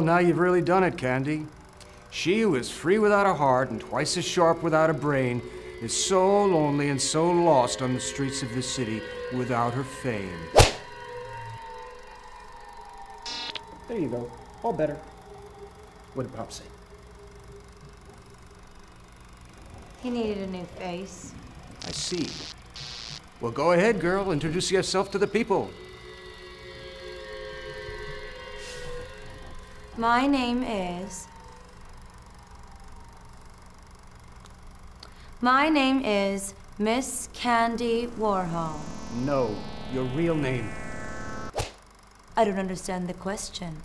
now you've really done it, Candy. She who is free without a heart and twice as sharp without a brain is so lonely and so lost on the streets of the city without her fame. There you go. All better. What did Pop say? He needed a new face. I see. Well, go ahead, girl. Introduce yourself to the people. My name is. My name is Miss Candy Warhol. No, your real name. I don't understand the question.